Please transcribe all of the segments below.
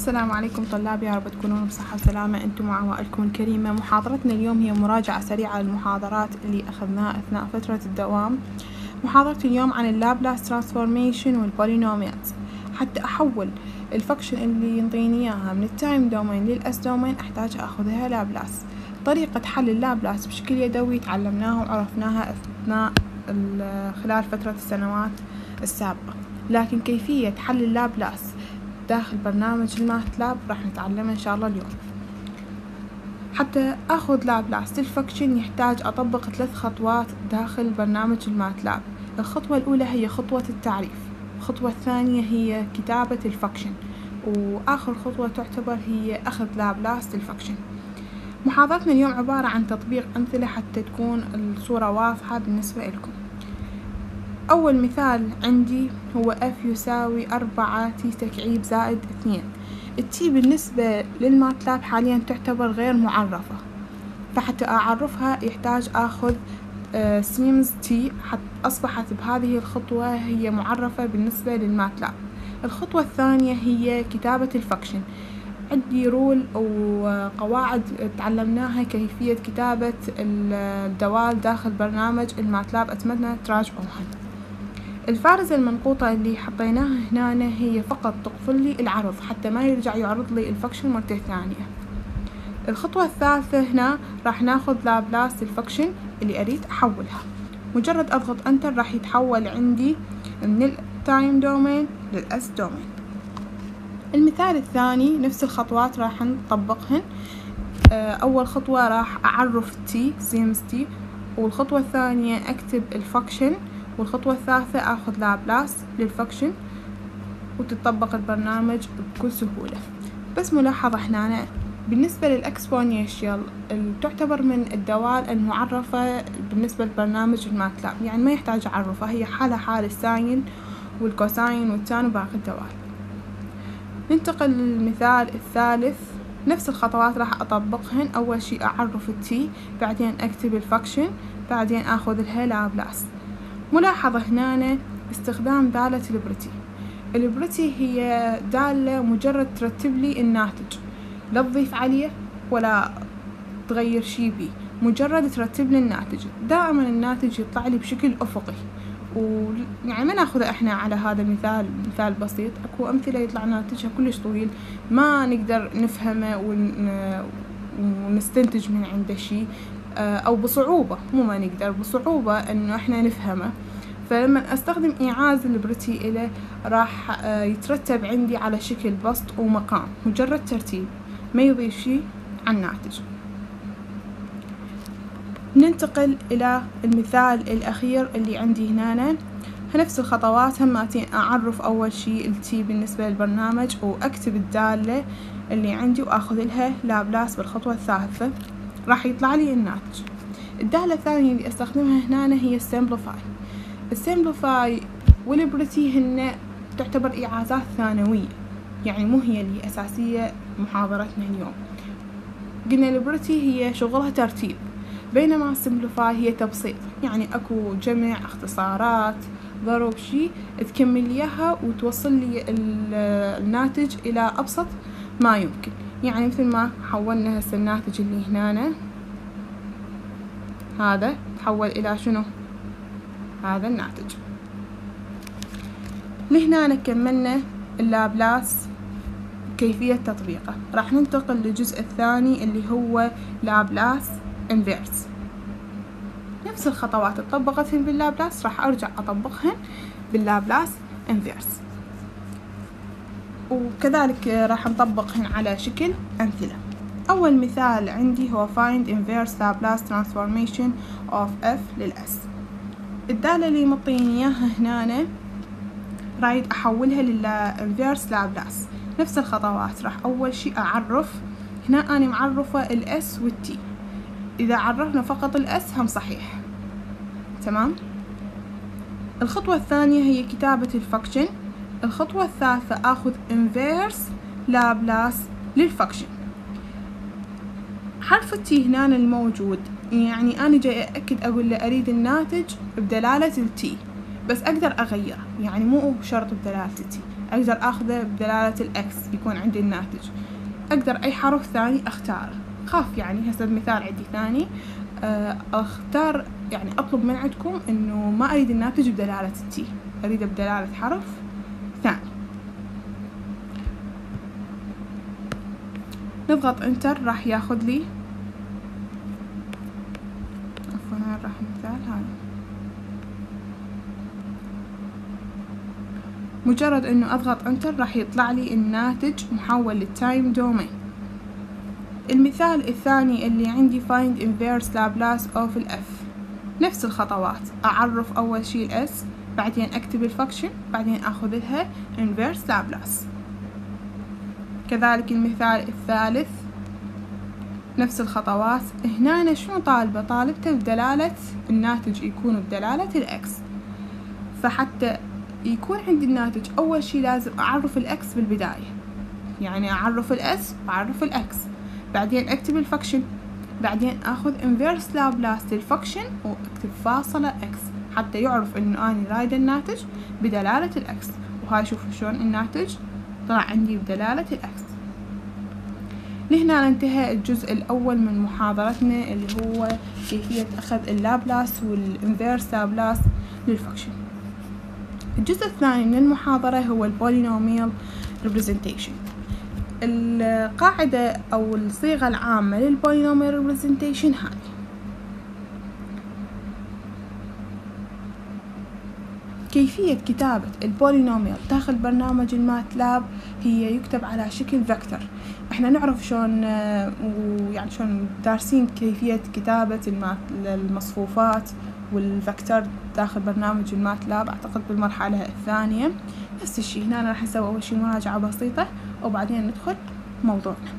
السلام عليكم طلاب يا رب تكونون بصحة وسلامة. أنتم وعوائلكم الكريمة محاضرتنا اليوم هي مراجعة سريعة للمحاضرات اللي أخذناها أثناء فترة الدوام. محاضرة اليوم عن اللابلاس transformation وال polynomials. حتى أحول ال function اللي ينطيني إياها من ال time domain لل s domain أحتاج أخذها لابلاس. طريقة حل اللابلاس بشكل يدوي تعلمناها وعرفناها أثناء خلال فترة السنوات السابقة. لكن كيفية حل اللابلاس؟ داخل برنامج ال MATLAB راح نتعلمه إن شاء الله اليوم. حتى أخذ لابلاس لل function يحتاج أطبق ثلاث خطوات داخل برنامج ال MATLAB الخطوة الأولى هي خطوة التعريف الخطوة الثانية هي كتابة ال function وآخر خطوة تعتبر هي أخذ لابلاس لل function محاضرتنا اليوم عبارة عن تطبيق أمثلة حتى تكون الصورة واضحة بالنسبة لكم. أول مثال عندي هو f يساوي أربعة t تكعيب زائد اثنين. ال t بالنسبة لل MATLAB حاليا تعتبر غير معرفة فحتى أعرفها يحتاج أخذ syms t حتى أصبحت بهذه الخطوة هي معرفة بالنسبة لل MATLAB. الخطوة الثانية هي كتابة ال function عندي rule أو قواعد تعلمناها كيفية كتابة الدوال داخل برنامج ال MATLAB. أتمنى تراجعوها. الفارزة المنقوطة اللي حطيناها هنا هي فقط تقفل لي العرض حتى ما يرجع يعرض لي ال function مرة ثانية. الخطوة الثالثة هنا راح ناخذ لابلاس ال function اللي أريد أحولها. مجرد أضغط enter راح يتحول عندي من ال time domain لل s domain المثال الثاني نفس الخطوات راح نطبقهن. أول خطوة راح أعرف t syms t والخطوة الثانية أكتب ال function والخطوة الثالثة أخذ لابلاس لل function وتطبق البرنامج بكل سهولة. بس ملاحظة هنا بالنسبة لل exponential تعتبر من الدوال المعرفة بالنسبة لبرنامج ال MATLAB يعني ما يحتاج أعرفها هي حالة حال ال sine وال cosine وال tan وباقي الدوال. ننتقل للمثال الثالث. نفس الخطوات راح أطبقهن. أول شي أعرف ال t بعدين أكتب ال function بعدين أخذ الها لابلاس ملاحظة هنا استخدام دالة ال pretty ال pretty هي دالة مجرد ترتب لي الناتج. لا تضيف عليه ولا تغير شي بيه مجرد ترتب لي الناتج. دائما الناتج يطلع لي بشكل أفقي. ويعني ما ناخذه إحنا على هذا المثال مثال بسيط. أكو أمثلة يطلع ناتجها كلش طويل. ما نقدر نفهمه ون... ونستنتج من عنده شيء أو بصعوبة مو ما نقدر بصعوبة إنه إحنا نفهمه. فلما أستخدم إيعاز البريتي إله راح يترتب عندي على شكل بسط ومقام مجرد ترتيب ما يضيف شيء عن الناتج ننتقل إلى المثال الأخير اللي عندي هنا. نفس الخطوات هماتين أعرف أول شي ال t بالنسبة للبرنامج وأكتب الدالة اللي عندي وأخذ لها لابلاس بالخطوة الثالثة. راح يطلع لي الناتج. الدالة الثانية اللي أستخدمها هنا هي ال simplify ال simplify وال pretty هن تعتبر إيعازات ثانوية. يعني مو هي اللي أساسية محاضرتنا اليوم. قلنا ال pretty هي شغلها ترتيب. بينما ال simplify هي تبسيط. يعني أكو جمع اختصارات ضرب شي تكمل إياها وتوصل لي الناتج إلى أبسط ما يمكن. يعني مثل ما حولنا هسه الناتج اللي هنا هذا تحول إلى شنو؟ هذا الناتج. لهنا كملنا اللابلاس كيفية تطبيقه. راح ننتقل للجزء الثاني اللي هو لابلاس inverse نفس الخطوات اللي طبقتهن باللابلاس راح أرجع أطبقهن باللابلاس inverse وكذلك راح نطبقهن على شكل أمثلة. أول مثال عندي هو find inverse Laplace transformation of f لل s الدالة اللي مطيني إياها هنا رايد أحولها لل inverse Laplace نفس الخطوات راح أول شي أعرف هنا أنا معرفة ال s وال t إذا عرفنا فقط ال s هم صحيح. تمام؟ الخطوة الثانية هي كتابة ال function الخطوة الثالثة آخذ inverse Laplace لل function حرف ال t هنا الموجود يعني أنا جاي أأكد أقول له أريد الناتج بدلالة التي بس أقدر أغيره يعني مو شرط بدلالة التي أقدر أخذه بدلالة الإكس يكون عندي الناتج. أقدر أي حرف ثاني أختاره. خاف يعني هسه مثال عندي ثاني. آه، أختار يعني أطلب من عندكم إنه ما أريد الناتج بدلالة التي أريده بدلالة حرف ثاني نضغط enter راح ياخذ لي. عفوا راح مثال هذا مجرد إنه أضغط enter راح يطلع لي الناتج محول لل time domain المثال الثاني اللي عندي find inverse Laplace of ال f نفس الخطوات. أعرف أول شي ال s بعدين اكتب ال function بعدين أخذ لها inverse Laplace. كذلك المثال الثالث. نفس الخطوات. هنا شنو طالبة؟ طالبته بدلالة الناتج يكون بدلالة ال x فحتى يكون عندي الناتج أول شي لازم أعرف ال x بالبداية. يعني أعرف الإس وأعرف الإكس بعدين أكتب ال function بعدين أخذ inverse Laplace لل function وأكتب فاصلة x حتى يعرف إنه أنا رايدة الناتج بدلالة ال X وهاي شوفوا شلون الناتج. طلع عندي بدلالة ال X. لهنا انتهى الجزء الأول من محاضرتنا اللي هو كيفية أخذ ال Laplace وال inverse Laplace لل function الجزء الثاني من المحاضرة هو ال polynomial representation القاعدة أو الصيغة العامة لل polynomial representation هذه كيفية كتابة ال polynomial داخل برنامج ال MATLAB هي يكتب على شكل vector إحنا نعرف شلون ويعني شلون دارسين كيفية كتابة المصفوفات وال vector داخل برنامج ال MATLAB أعتقد بالمرحلة الثانية. نفس الشي هنا راح نسوي أول شي مراجعة بسيطة وبعدين ندخل موضوعنا.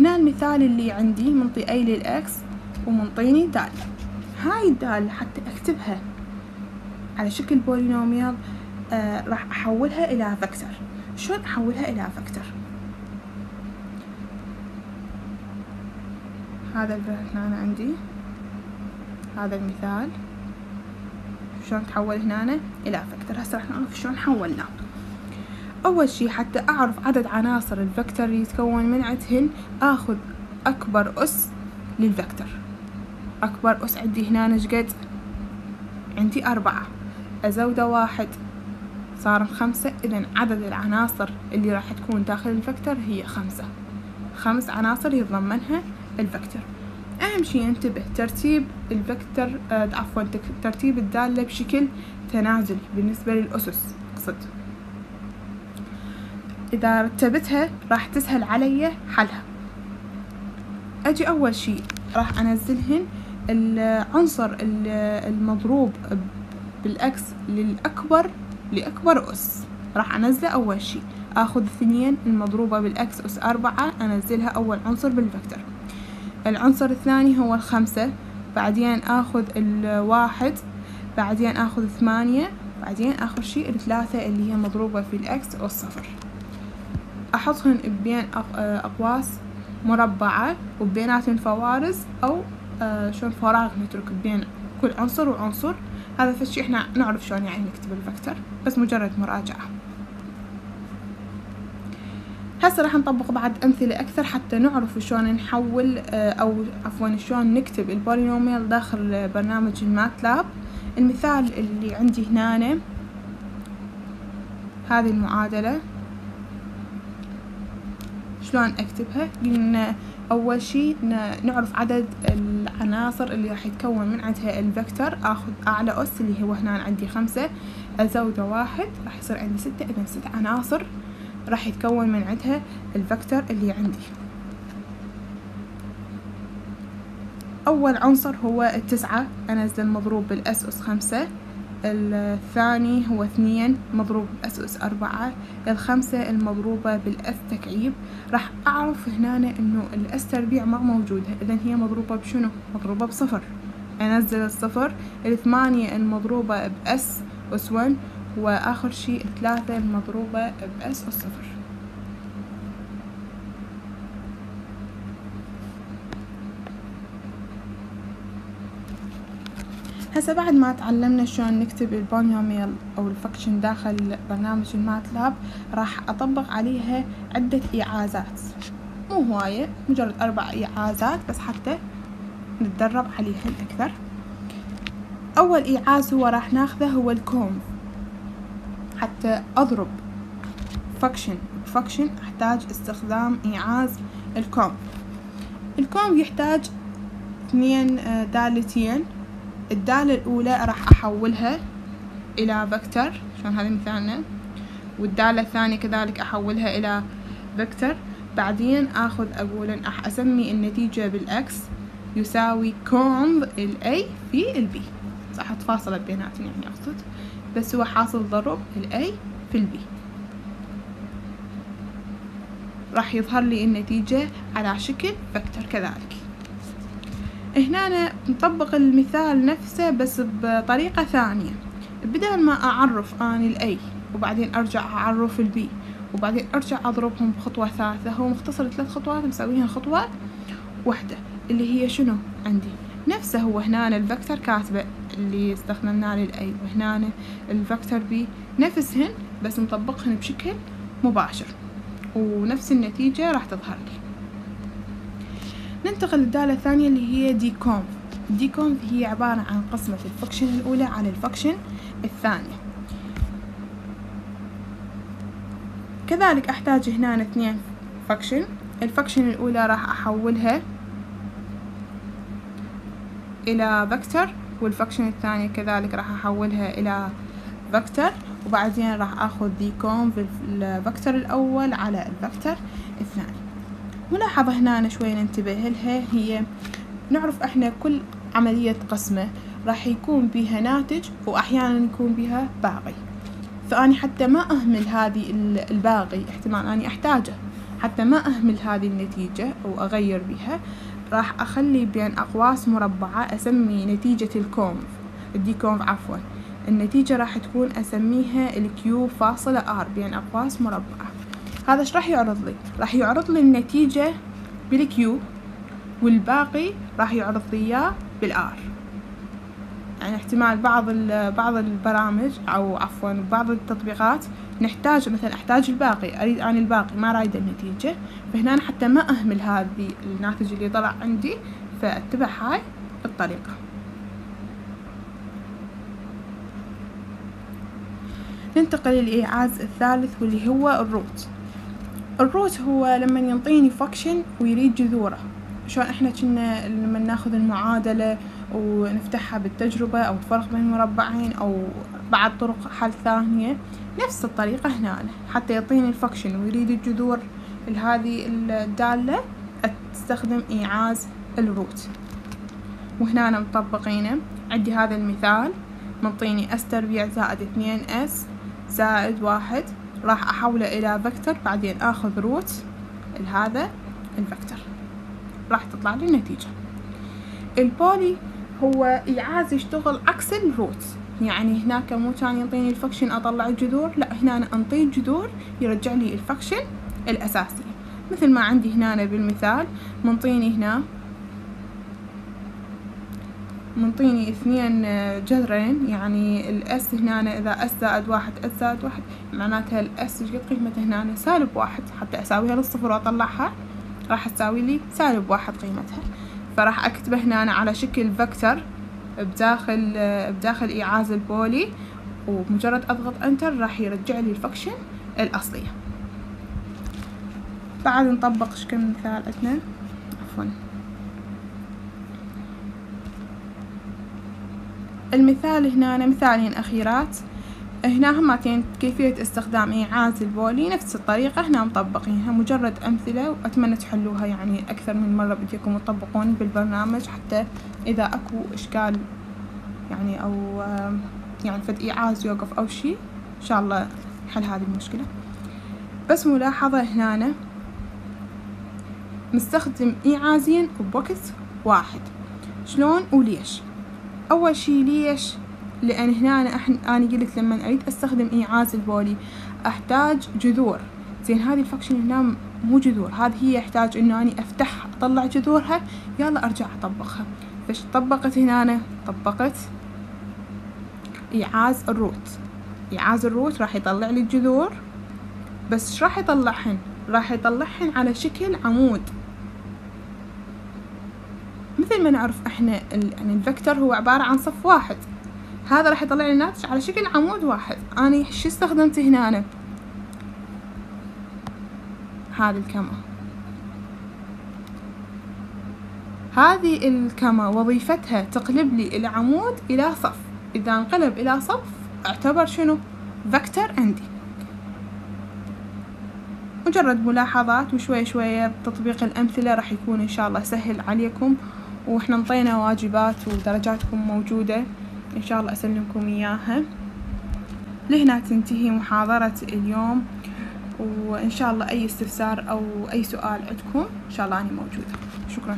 هنا المثال اللي عندي منطي A لل X ومنطيني دالة هاي الدالة حتى أكتبها. على شكل polynomial آه راح أحولها إلى vector شلون أحولها إلى vector هذا هنا عندي. هذا المثال. شلون تحول هنا إلى vector هسه راح نعرف شلون حولناه أول شي حتى أعرف عدد عناصر ال vector اللي يتكون من عندهن آخذ أكبر أس لل vector أكبر أس عندي هنا نشقد؟ عندي أربعة. أزوده واحد. صار خمسة إذا عدد العناصر اللي راح تكون داخل ال vector هي خمسة. خمس عناصر يتضمنها ال vector أهم شي انتبه ترتيب ال vector آه عفوا ترتيب الدالة بشكل تنازلي بالنسبة للأسس أقصد. إذا رتبتها راح تسهل علي حلها. أجي أول شي راح أنزلهن العنصر المضروب بالأكس للأكبر لأكبر أس. راح أنزله أول شي. أخذ اثنين المضروبة بالأكس أس أربعة أنزلها أول عنصر بالفكتور العنصر الثاني هو الخمسة. بعدين أخذ الواحد بعدين أخذ ثمانية بعدين آخر شي الثلاثة اللي هي مضروبة في ال X أس صفر. أحطهن بين أقواس مربعة وبيناتهم فوارز أو شلون فراغ نترك بين كل عنصر وعنصر. هذا فالشي إحنا نعرف شلون يعني نكتب ال vector بس مجرد مراجعة. هسه راح نطبق بعد أمثلة أكثر حتى نعرف شلون نحول أو عفوا شلون نكتب ال polynomial داخل برنامج ال MATLAB. المثال اللي عندي هنا هذه المعادلة. شلون أكتبها؟ قلنا أول شي نعرف عدد العناصر اللي راح يتكون من عندها الفكتور أخذ أعلى أس اللي هو هنا عندي خمسة. أزودة واحد راح يصير عندي ستة. إذا ست عناصر راح يتكون من عندها الفكتور اللي عندي. أول عنصر هو التسعة. أنزل المضروب بالأس أس خمسة. الثاني هو اثنين مضروب بالأس أس أربعة. الخمسة المضروبة بالأس تكعيب. راح أعرف هنا إنه الأس تربيع ما موجودة. إذا هي مضروبة بشنو؟ مضروبة بصفر. أنزل الصفر. الثمانية المضروبة بأس أس ون وآخر شي الثلاثة المضروبة بأس أس صفر. هسه بعد ما تعلمنا شلون نكتب ال polynomial أو ال function داخل برنامج ال MATLAB راح أطبق عليها عدة إيعازات. مو هواية مجرد أربع إيعازات بس حتى نتدرب عليهن أكثر. أول ايعاز هو راح ناخذه هو الكوم. حتى أضرب function. function احتاج استخدام ايعاز الكوم. الكوم يحتاج اثنين آه، دالتين. الدالة الأولى راح أحولها إلى vector عشان هذا مثالنا. والدالة الثانية كذلك أحولها إلى vector بعدين أخذ أقول إن أسمي النتيجة بال X يساوي conv ال A في ال B صح فاصلة بيناتهم يعني أقصد. بس هو حاصل ضرب ال A في ال B راح يظهر لي النتيجة على شكل vector كذلك. هنا نطبق المثال نفسه بس بطريقة ثانية. بدل ما أعرف أني ال A وبعدين أرجع أعرف ال B وبعدين أرجع أضربهم بخطوة ثالثة هو مختصر ثلاث خطوات مسويها خطوة واحدة اللي هي شنو؟ عندي. نفسه هو هنا ال vector كاتبة اللي استخدمناه لل A وهنا ال vector B نفسهن بس مطبقهن بشكل مباشر ونفس النتيجة راح تظهر لي. ننتقل للدالة الثانية اللي هي deconv. deconv هي عبارة عن قسمة ال function الأولى على ال function الثانية. كذلك أحتاج هنا اثنين function. ال function الأولى راح أحولها إلى vector وال function الثانية كذلك راح أحولها إلى vector وبعدين راح أخذ deconv ال vector الأول على ال vector الثاني. ملاحظة هنا شوي ننتبه. لها هي نعرف إحنا كل عملية قسمة راح يكون بها ناتج وأحيانا يكون بها باقي. فأني حتى ما أهمل هذه الباقي احتمال أني أحتاجه. حتى ما أهمل هذه النتيجة أو أغير بها راح أخلي بين أقواس مربعة أسمي نتيجة ال conv. ال deconv عفوا. النتيجة راح تكون أسميها ال Q فاصلة R بين أقواس مربعة. هذا إيش راح يعرض لي؟ راح يعرض لي النتيجة بال Q والباقي راح يعرض لي إياه بال R. يعني احتمال بعض بعض البرامج أو عفوا بعض التطبيقات نحتاج مثلا أحتاج الباقي أريد أني الباقي ما رايد النتيجة. فهنا حتى ما أهمل هذه الناتج اللي طلع عندي فأتبع هاي الطريقة. ننتقل للإيعاز الثالث واللي هو ال root. ال root هو لما ينطيني function ويريد جذوره. شلون إحنا كنا لما ناخذ المعادلة ونفتحها بالتجربة أو تفرق بين مربعين أو بعد طرق حل ثانية نفس الطريقة هنا حتى يعطيني ال function ويريد الجذور لهذه الدالة أستخدم إيعاز ال root. وهنا أنا مطبقينه. عندي هذا المثال. منطيني s تربيع زائد اثنين s زائد واحد. راح أحوله إلى vector بعدين آخذ root لهذا ال vector راح تطلع لي النتيجة. ال poly هو إيعاز يشتغل عكس ال root يعني هناك مو كان يعطيني ال function أطلع الجذور لا هنا أنطيه الجذور يرجع لي ال function الأساسية مثل ما عندي هنا بالمثال منطيني هنا منطيني اثنين آه، جذرين. يعني ال s هنا اذا s زائد واحد s زائد واحد معناتها ال s إيش قد قيمتها هنا سالب واحد. حتى اساويها للصفر واطلعها راح تساوي لي سالب واحد قيمتها. فراح اكتبه هنا على شكل vector بداخل آه، بداخل إيعاز ال poly ومجرد اضغط enter راح يرجع لي ال function الاصلية. بعد نطبق شكل مثال عندنا. عفوا. المثال هنا مثالين أخيرات هنا همتين كيفية استخدام إيعاز ال poly نفس الطريقة هنا مطبقينها مجرد أمثلة وأتمنى تحلوها يعني أكثر من مرة بإيديكم تطبقون بالبرنامج حتى إذا أكو إشكال يعني أو يعني فد إيعاز يوقف أو شي إن شاء الله حل هذه المشكلة. بس ملاحظة هنا مستخدم إيعازين بوقت واحد. شلون وليش؟ أول شي ليش؟ لأن هنا أنا, أنا قلت لما أريد أستخدم إيعاز البولي أحتاج جذور. زين هذه الفكشن هنا مو جذور هذه هي يحتاج إنه أني أفتحها أطلع جذورها يلا أرجع أطبقها. فشو طبقت هنا أنا؟ طبقت إيعاز ال root. إيعاز ال root راح يطلع لي الجذور. بيش راح يطلعهن؟ راح يطلعهن على شكل عمود. مثل ما نعرف إحنا يعني ال vector هو عبارة عن صف واحد. هذا راح يطلع لي الناتج على شكل عمود واحد. أنا شو استخدمت هنا أنا؟ هذه الكما هذه الكما وظيفتها تقلب لي العمود إلى صف. إذا انقلب إلى صف أعتبر شنو؟ فكتور عندي. مجرد ملاحظات وشوي شوية بتطبيق الأمثلة راح يكون إن شاء الله سهل عليكم. وإحنا انطينا واجبات ودرجاتكم موجودة. إن شاء الله أسلمكم إياها. لهنا تنتهي محاضرة اليوم وإن شاء الله أي استفسار أو أي سؤال عندكم إن شاء الله أنا موجودة. شكرا.